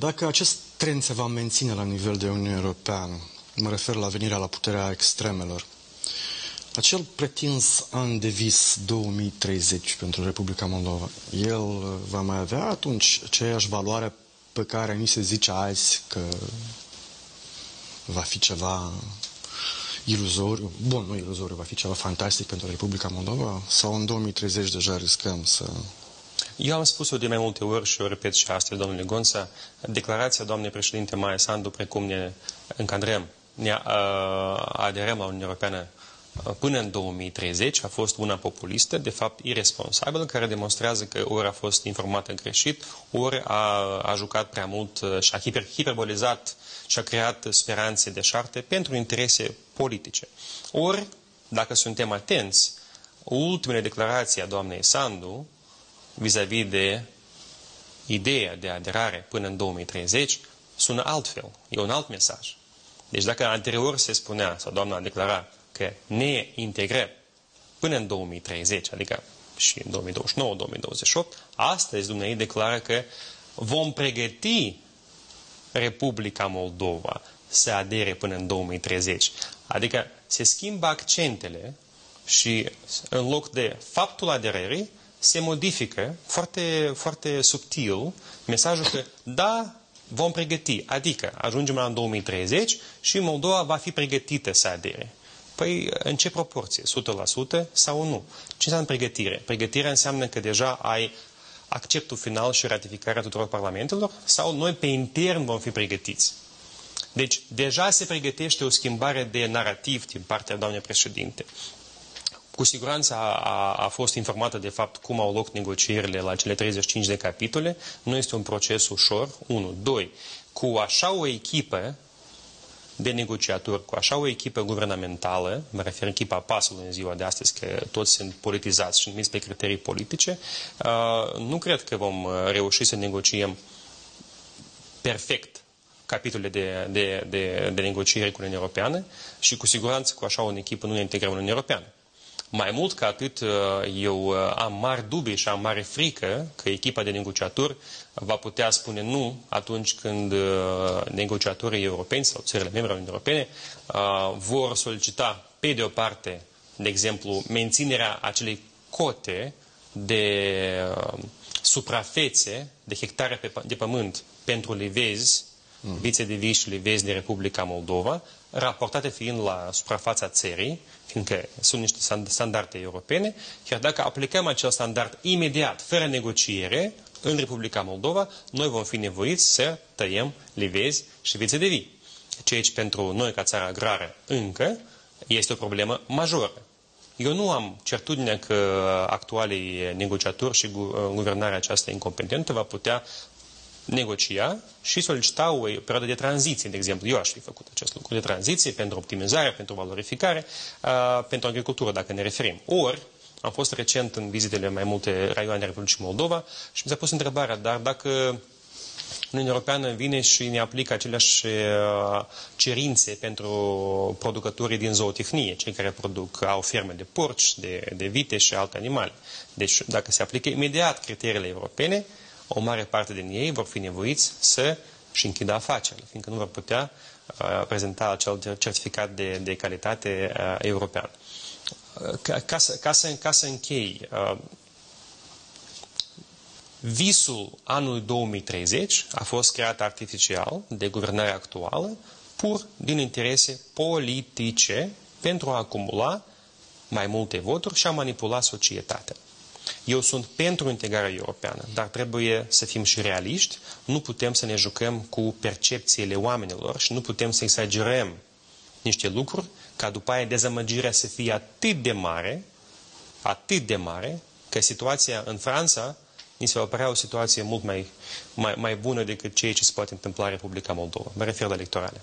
Dacă acest trend se va menține la nivel de Uniune Europeană, mă refer la venirea la puterea extremelor, acel pretins an de vis 2030 pentru Republica Moldova, el va mai avea atunci aceeași valoare pe care ni se zice azi că va fi ceva iluzoriu, bun, nu iluzoriu, va fi ceva fantastic pentru Republica Moldova? Sau în 2030 deja riscăm să... Eu am spus-o de mai multe ori și o repet și astăzi, domnule Gonța, declarația doamnei președinte Maia Sandu, precum ne încadrăm, ne uh, aderăm la Uniunea Europeană până în 2030 a fost una populistă, de fapt irresponsabilă, care demonstrează că ori a fost informată greșit, ori a, a jucat prea mult și a hiper, hiperbolizat și a creat speranțe de șarte pentru interese politice. Ori, dacă suntem atenți, ultimele declarații a doamnei Sandu vis-a-vis -vis de ideea de aderare până în 2030 sună altfel. E un alt mesaj. Deci dacă anterior se spunea, sau doamna a declarat, că ne integrăm până în 2030, adică și în 2029-2028, astăzi Dumnezeu declară că vom pregăti Republica Moldova să adere până în 2030. Adică se schimbă accentele și în loc de faptul aderării, se modifică foarte, foarte subtil mesajul că da, vom pregăti, adică ajungem la 2030 și Moldova va fi pregătită să adere. Păi în ce proporție? 100% sau nu? Ce înseamnă pregătire? Pregătirea înseamnă că deja ai acceptul final și ratificarea tuturor parlamentelor sau noi pe intern vom fi pregătiți? Deci deja se pregătește o schimbare de narativ din partea doamnei președinte. Cu siguranță a, a, a fost informată de fapt cum au loc negocierile la cele 35 de capitole. Nu este un proces ușor. 1. 2. Cu așa o echipă de negociatori cu așa o echipă guvernamentală, mă refer echipa pasului în ziua de astăzi, că toți sunt politizați și numiți pe criterii politice, uh, nu cred că vom uh, reuși să negociem perfect capitole de, de, de, de negociere cu Uniunea Europeană și cu siguranță cu așa o echipă nu ne integrăm în Uniunea Europeană. Mai mult ca atât, uh, eu uh, am mari dubii și am mare frică că echipa de negociatori va putea spune nu atunci când uh, negociatorii europeni sau țările membre ale Europene vor solicita, pe de o parte, de exemplu, menținerea acelei cote de suprafețe, de hectare de pământ pentru livezi, mm. Vițe de vii și livezi de Republica Moldova, raportate fiind la suprafața țării, fiindcă sunt niște standarde europene, iar dacă aplicăm acel standard imediat, fără negociere, în Republica Moldova, noi vom fi nevoiți să tăiem livezi și vițe de vii. Ceea ce pentru noi, ca țară agrară, încă este o problemă majoră. Eu nu am certitudinea că actualii negociatori și guvernarea aceasta incompetentă va putea negocia și solicita o perioadă de tranziție, de exemplu. Eu aș fi făcut acest lucru de tranziție pentru optimizare, pentru valorificare, uh, pentru agricultură, dacă ne referim. Ori, am fost recent în vizitele mai multe raioane Republicii Moldova și mi s-a pus întrebarea, dar dacă Uniunea Europeană vine și ne aplică aceleași cerințe pentru producătorii din zootehnie, cei care produc, au ferme de porci, de, de vite și alte animale. Deci, dacă se aplică imediat criteriile europene, o mare parte din ei vor fi nevoiți să și închidă afacerile, fiindcă nu vor putea uh, prezenta acel certificat de, de calitate uh, european. Uh, ca, ca, să, ca, să, ca să închei, uh, visul anului 2030 a fost creat artificial de guvernarea actuală, pur din interese politice pentru a acumula mai multe voturi și a manipula societatea. Eu sunt pentru integrarea europeană, dar trebuie să fim și realiști. Nu putem să ne jucăm cu percepțiile oamenilor și nu putem să exagerăm niște lucruri ca după aia dezamăgirea să fie atât de mare, atât de mare, că situația în Franța ni se va părea o situație mult mai, mai, mai bună decât ceea ce se poate întâmpla în Republica Moldova. Mă refer la electorale.